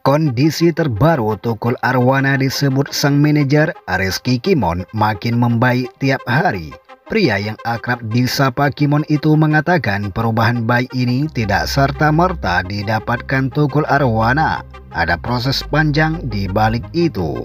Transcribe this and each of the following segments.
Kondisi terbaru Tukul Arwana disebut sang manajer Reski Kimon makin membaik tiap hari. Pria yang akrab disapa Kimon itu mengatakan perubahan baik ini tidak serta-merta didapatkan Tukul Arwana. Ada proses panjang di balik itu.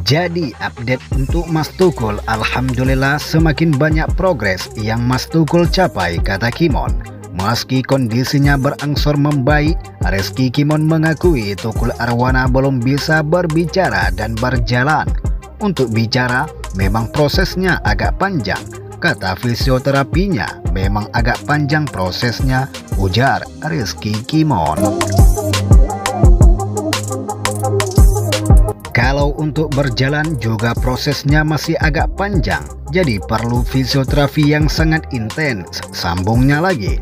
Jadi update untuk Mas Tukul Alhamdulillah semakin banyak progres yang Mas Tukul capai kata Kimon. Meski kondisinya berangsur membaik, Reski Kimon mengakui Tukul Arwana belum bisa berbicara dan berjalan. Untuk bicara, memang prosesnya agak panjang. Kata fisioterapinya, memang agak panjang prosesnya, ujar Reski Kimon. Kalau untuk berjalan juga prosesnya masih agak panjang, jadi perlu fisioterapi yang sangat intens, sambungnya lagi.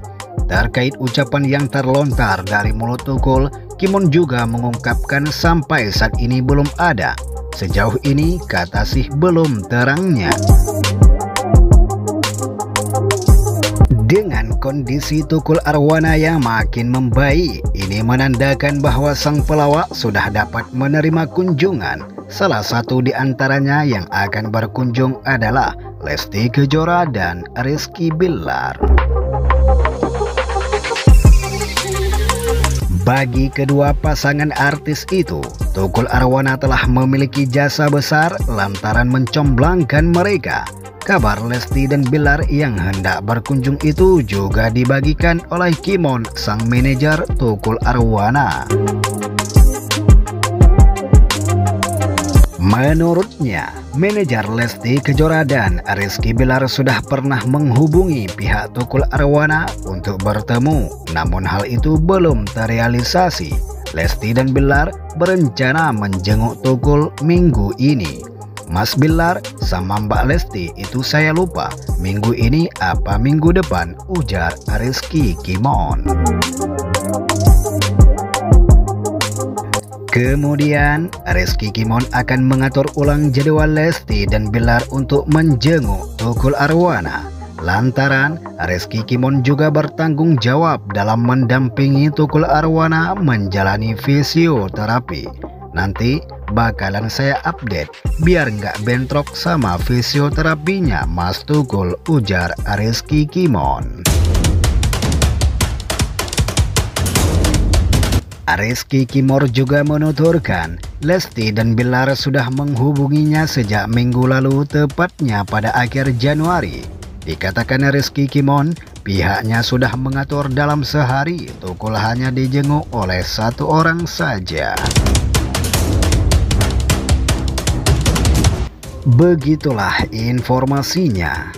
Terkait ucapan yang terlontar dari mulut Tukul, Kimon juga mengungkapkan sampai saat ini belum ada. Sejauh ini kata sih belum terangnya. Dengan kondisi Tukul Arwana yang makin membaik, ini menandakan bahwa sang pelawak sudah dapat menerima kunjungan. Salah satu di antaranya yang akan berkunjung adalah Lesti Kejora dan Rizky Billar. Bagi kedua pasangan artis itu, Tukul Arwana telah memiliki jasa besar lantaran mencomblangkan mereka. Kabar Lesti dan Bilar yang hendak berkunjung itu juga dibagikan oleh Kimon, sang manajer Tukul Arwana. Menurutnya, manajer Lesti Kejora dan Rizky Bilar sudah pernah menghubungi pihak Tukul Arwana untuk bertemu, namun hal itu belum terrealisasi. Lesti dan Bilar berencana menjenguk Tukul minggu ini. Mas Bilar sama Mbak Lesti itu saya lupa, minggu ini apa minggu depan, ujar Rizky Kimon. Kemudian, Rizky Kimon akan mengatur ulang jadwal Lesti dan Bilar untuk menjenguk Tukul Arwana. Lantaran, Rizky Kimon juga bertanggung jawab dalam mendampingi Tukul Arwana menjalani fisioterapi. Nanti bakalan saya update biar nggak bentrok sama fisioterapinya Mas Tukul, ujar Rizky Kimon. Rizky Kimor juga menuturkan, Lesti dan Bilar sudah menghubunginya sejak minggu lalu tepatnya pada akhir Januari. Dikatakan Rizky Kimon, pihaknya sudah mengatur dalam sehari Tukul hanya dijenguk oleh satu orang saja. Begitulah informasinya.